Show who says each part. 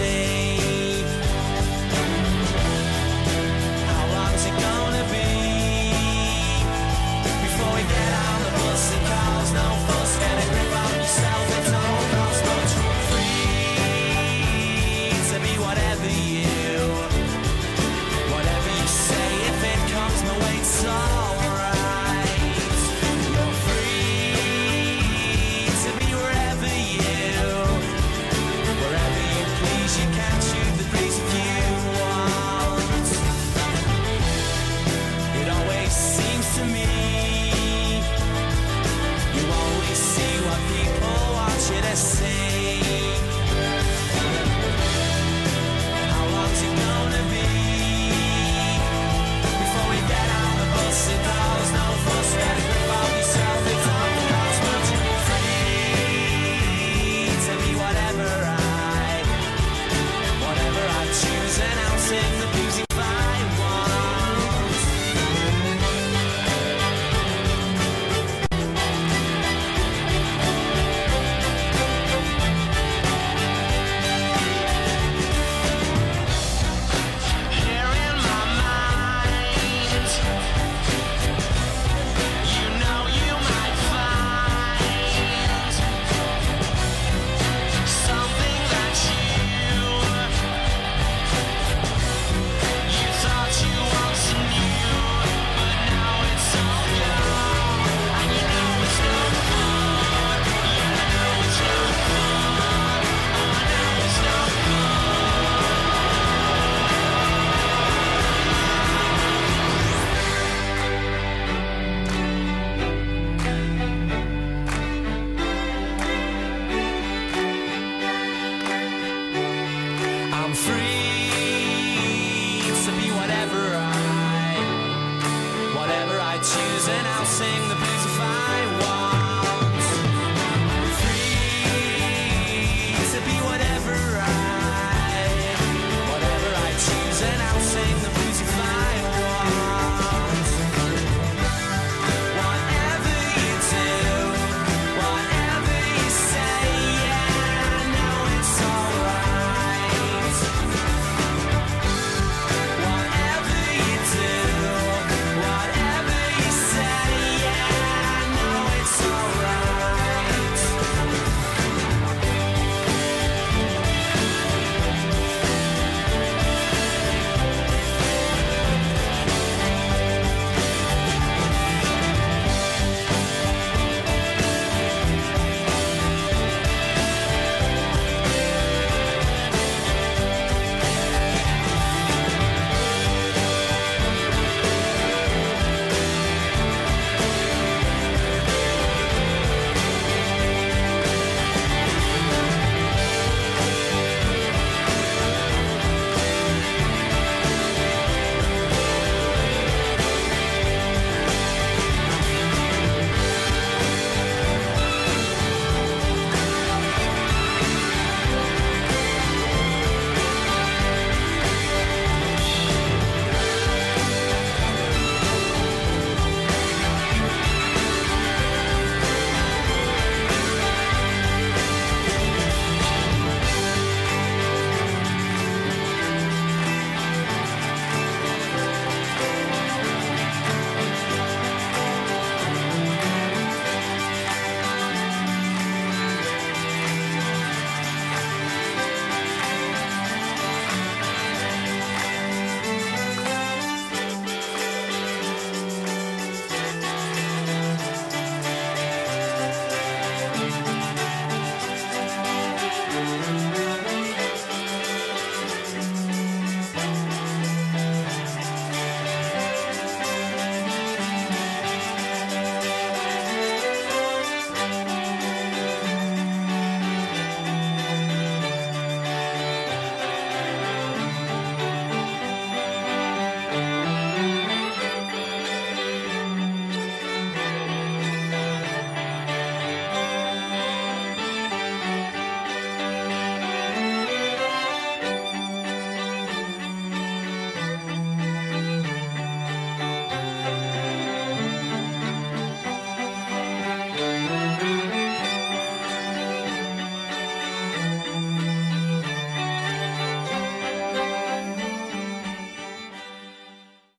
Speaker 1: it Choose, and I'll sing the blues of fire.